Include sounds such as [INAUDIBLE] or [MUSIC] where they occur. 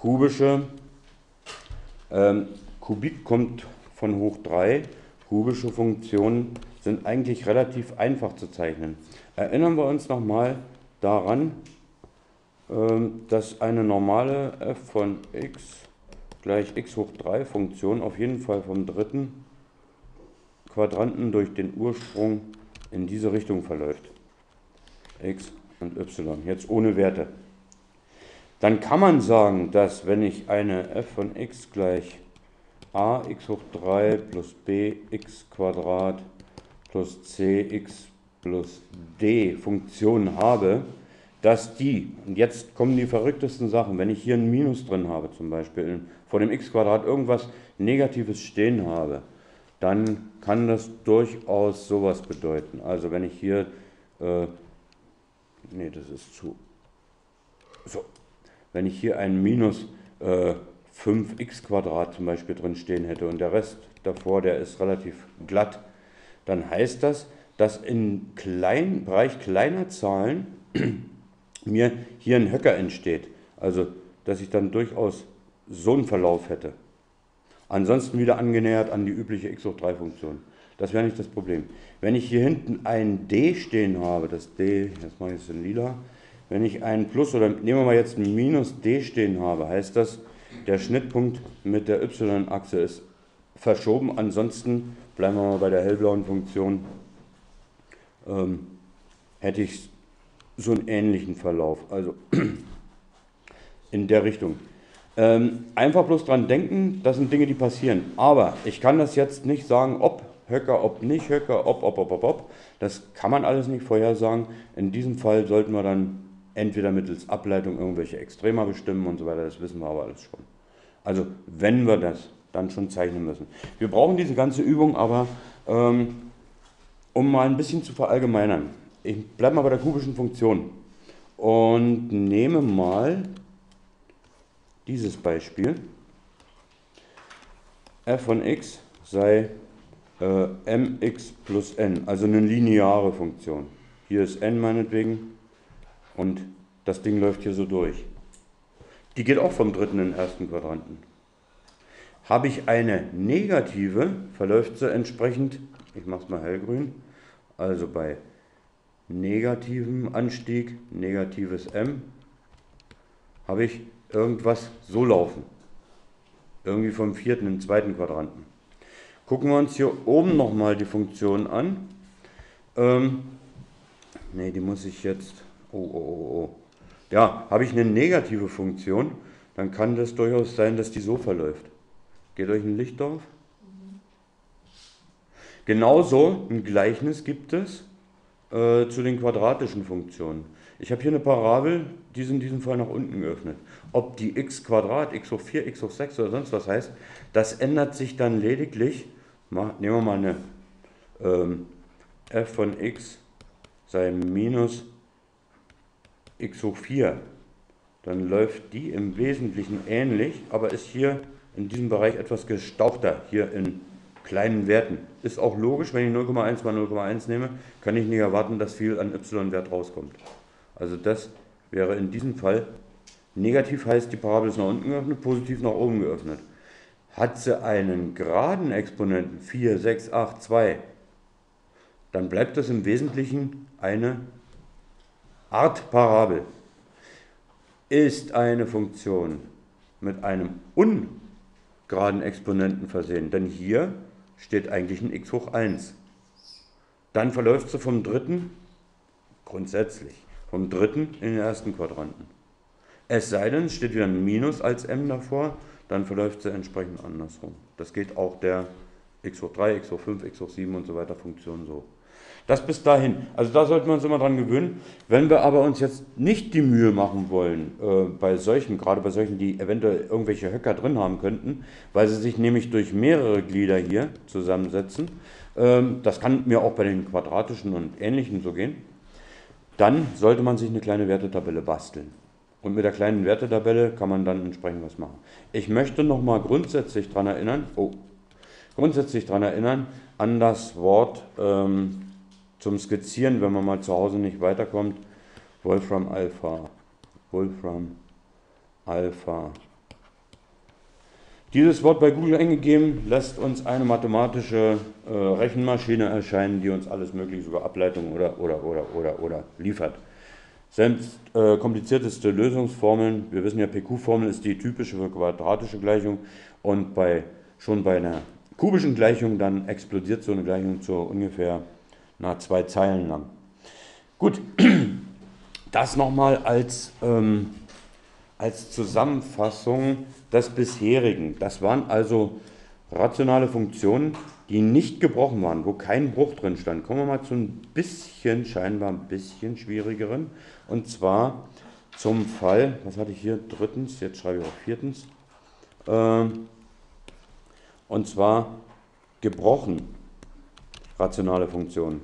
kubische, ähm, Kubik kommt von hoch 3, kubische Funktionen sind eigentlich relativ einfach zu zeichnen. Erinnern wir uns nochmal daran, ähm, dass eine normale f von x gleich x hoch 3 Funktion auf jeden Fall vom dritten Quadranten durch den Ursprung in diese Richtung verläuft. x und y, jetzt ohne Werte. Dann kann man sagen, dass wenn ich eine f von x gleich a x hoch 3 plus b x Quadrat plus c x plus d Funktion habe, dass die, und jetzt kommen die verrücktesten Sachen, wenn ich hier ein Minus drin habe zum Beispiel, vor dem x Quadrat irgendwas Negatives stehen habe, dann kann das durchaus sowas bedeuten. Also wenn ich hier, äh, nee, das ist zu, so, wenn ich hier ein Minus äh, 5x Quadrat zum Beispiel drin stehen hätte und der Rest davor, der ist relativ glatt, dann heißt das, dass im kleinen Bereich kleiner Zahlen [CLEARS THROAT] mir hier ein Höcker entsteht. Also, dass ich dann durchaus so einen Verlauf hätte. Ansonsten wieder angenähert an die übliche x hoch 3 Funktion. Das wäre nicht das Problem. Wenn ich hier hinten ein d stehen habe, das d, jetzt mache ich es in lila, wenn ich ein Plus oder nehmen wir mal jetzt ein Minus d stehen habe, heißt das, der Schnittpunkt mit der y-Achse ist verschoben. Ansonsten bleiben wir mal bei der hellblauen Funktion, ähm, hätte ich so einen ähnlichen Verlauf. Also [CLEARS THROAT] in der Richtung. Ähm, einfach bloß dran denken, das sind Dinge, die passieren. Aber ich kann das jetzt nicht sagen, ob Höcker, ob nicht Höcker, ob, ob, ob, ob, ob. Das kann man alles nicht vorhersagen. In diesem Fall sollten wir dann entweder mittels Ableitung irgendwelche Extrema bestimmen und so weiter. Das wissen wir aber alles schon. Also wenn wir das dann schon zeichnen müssen. Wir brauchen diese ganze Übung aber, ähm, um mal ein bisschen zu verallgemeinern. Ich bleibe mal bei der kubischen Funktion und nehme mal dieses Beispiel. f von x sei äh, mx plus n, also eine lineare Funktion. Hier ist n meinetwegen und das Ding läuft hier so durch. Die geht auch vom dritten in den ersten Quadranten. Habe ich eine negative, verläuft sie entsprechend, ich mache es mal hellgrün, also bei negativem Anstieg, negatives m, habe ich irgendwas so laufen. Irgendwie vom vierten in den zweiten Quadranten. Gucken wir uns hier oben nochmal die Funktion an. Ähm, ne, die muss ich jetzt, oh, oh, oh, oh. Ja, habe ich eine negative Funktion, dann kann das durchaus sein, dass die so verläuft. Geht euch ein Licht auf? Genauso ein Gleichnis gibt es äh, zu den quadratischen Funktionen. Ich habe hier eine Parabel, die ist in diesem Fall nach unten geöffnet. Ob die x Quadrat, x hoch 4, x hoch 6 oder sonst was heißt, das ändert sich dann lediglich. Nehmen wir mal eine ähm, f von x sei minus x hoch 4. Dann läuft die im Wesentlichen ähnlich, aber ist hier in diesem Bereich etwas gestauchter, hier in kleinen Werten. Ist auch logisch, wenn ich 0,1 mal 0,1 nehme, kann ich nicht erwarten, dass viel an y-Wert rauskommt. Also das wäre in diesem Fall negativ heißt, die Parabel ist nach unten geöffnet, positiv nach oben geöffnet. Hat sie einen geraden Exponenten 4, 6, 8, 2, dann bleibt das im Wesentlichen eine Art Parabel. Ist eine Funktion mit einem ungeraden Exponenten versehen, denn hier steht eigentlich ein x hoch 1. Dann verläuft sie vom dritten, grundsätzlich, vom dritten in den ersten Quadranten. Es sei denn, es steht wieder ein Minus als m davor, dann verläuft sie entsprechend andersrum. Das geht auch der x hoch 3, x hoch 5, x hoch 7 und so weiter Funktion so. Das bis dahin. Also da sollten wir uns immer dran gewöhnen. Wenn wir aber uns jetzt nicht die Mühe machen wollen, äh, bei solchen, gerade bei solchen, die eventuell irgendwelche Höcker drin haben könnten, weil sie sich nämlich durch mehrere Glieder hier zusammensetzen, ähm, das kann mir auch bei den quadratischen und ähnlichen so gehen, dann sollte man sich eine kleine Wertetabelle basteln. Und mit der kleinen Wertetabelle kann man dann entsprechend was machen. Ich möchte nochmal grundsätzlich daran erinnern, oh, grundsätzlich daran erinnern, an das Wort ähm, zum Skizzieren, wenn man mal zu Hause nicht weiterkommt, Wolfram Alpha, Wolfram Alpha. Dieses Wort bei Google eingegeben lässt uns eine mathematische äh, Rechenmaschine erscheinen, die uns alles mögliche, sogar Ableitungen oder, oder, oder, oder, oder liefert. Selbst äh, komplizierteste Lösungsformeln, wir wissen ja, PQ-Formel ist die typische für quadratische Gleichung und bei, schon bei einer kubischen Gleichung, dann explodiert so eine Gleichung zu ungefähr na, zwei Zeilen lang. Gut, [CLEARS THROAT] das nochmal als, ähm, als Zusammenfassung des bisherigen. Das waren also rationale Funktionen, die nicht gebrochen waren, wo kein Bruch drin stand. Kommen wir mal zu ein bisschen, scheinbar ein bisschen schwierigeren. Und zwar zum Fall, was hatte ich hier drittens, jetzt schreibe ich auch viertens. Ähm, und zwar gebrochen rationale Funktionen.